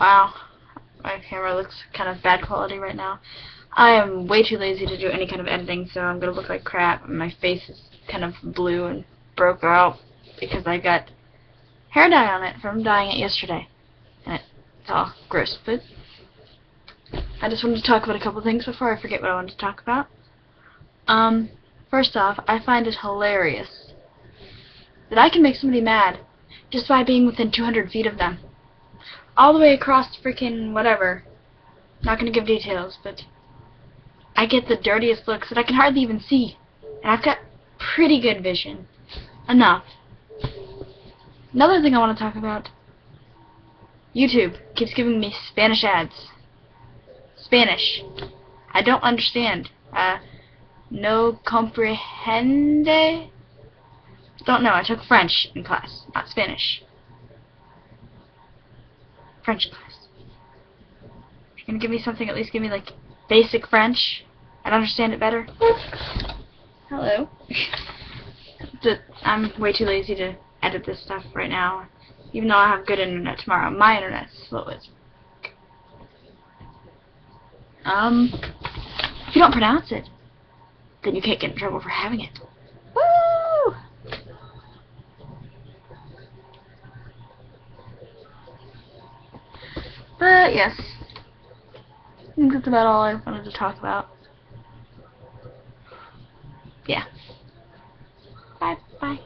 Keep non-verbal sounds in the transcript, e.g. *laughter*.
Wow. My camera looks kind of bad quality right now. I am way too lazy to do any kind of editing, so I'm going to look like crap. My face is kind of blue and broke out because I got hair dye on it from dyeing it yesterday. And it's all gross. But I just wanted to talk about a couple things before I forget what I wanted to talk about. Um, first off, I find it hilarious that I can make somebody mad just by being within 200 feet of them. All the way across freaking whatever. Not gonna give details, but I get the dirtiest looks that I can hardly even see. And I've got pretty good vision. Enough. Another thing I want to talk about. YouTube keeps giving me Spanish ads. Spanish. I don't understand. Uh, no comprehende? Don't know. I took French in class, not Spanish. French class. If you're gonna give me something, at least give me like basic French. I'd understand it better. Hello. *laughs* I'm way too lazy to edit this stuff right now. Even though I have good internet tomorrow. My internet's slow as um, if you don't pronounce it, then you can't get in trouble for having it. But, yes. I think that's about all I wanted to talk about. Yeah. Bye. Bye.